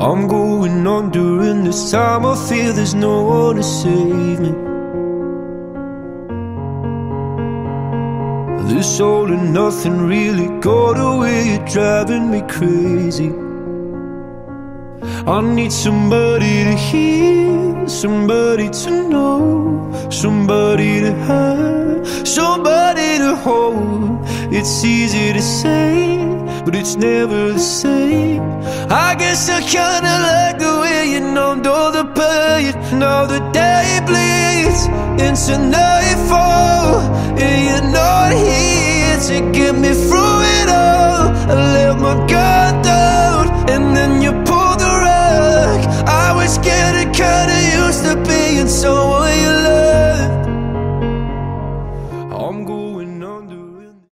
I'm going on during this time. I feel there's no one to save me. This all and nothing really got away, you're driving me crazy. I need somebody to hear, somebody to know, somebody to have, somebody to hold. It's easy to say, but it's never the same. Guess I kinda like the way you numbed all the pain. Now the day bleeds into nightfall, and you're not here to get me through it all. I let my guard down, and then you pulled the rug. I was getting kinda used to being someone.